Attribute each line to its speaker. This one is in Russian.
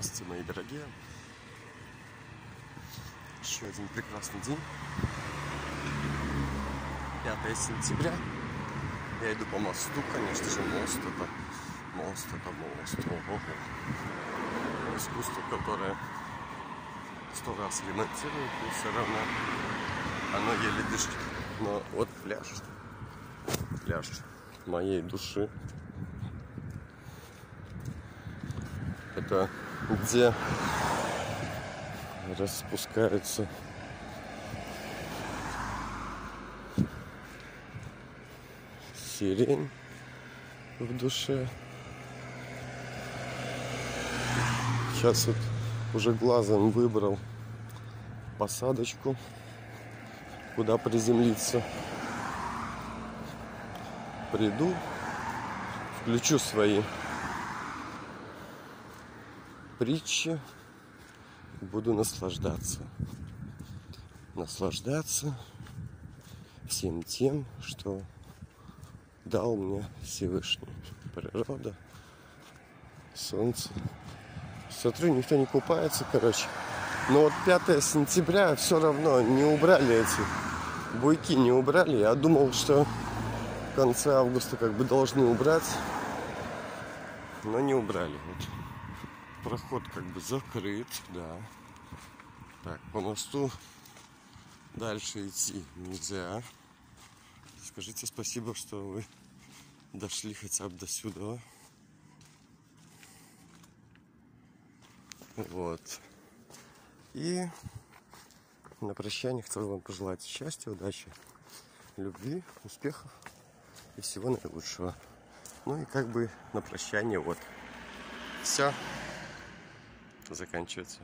Speaker 1: Здравствуйте, мои дорогие. Еще один прекрасный день. 5 сентября. Я иду по мосту, конечно же, мост это мост, это мост. Ого. Искусство, которое сто раз ремонтируют, но все равно оно еле дышит. Но вот пляж, пляж моей души. Это где распускаются сирень в душе. Сейчас вот уже глазом выбрал посадочку, куда приземлиться. Приду, включу свои притчи, буду наслаждаться. Наслаждаться всем тем, что дал мне Всевышний. Природа, солнце. Смотрю, никто не купается, короче. Но вот 5 сентября все равно не убрали эти буйки, не убрали. Я думал, что в конце августа как бы должны убрать. Но не убрали. Вот. Проход как бы закрыт, да. Так, по мосту дальше идти нельзя. Скажите спасибо, что вы дошли хотя бы до сюда. Вот. И на прощание хотел вам пожелать счастья, удачи, любви, успехов и всего наилучшего. Ну и как бы на прощание вот. Все. Заканчивается.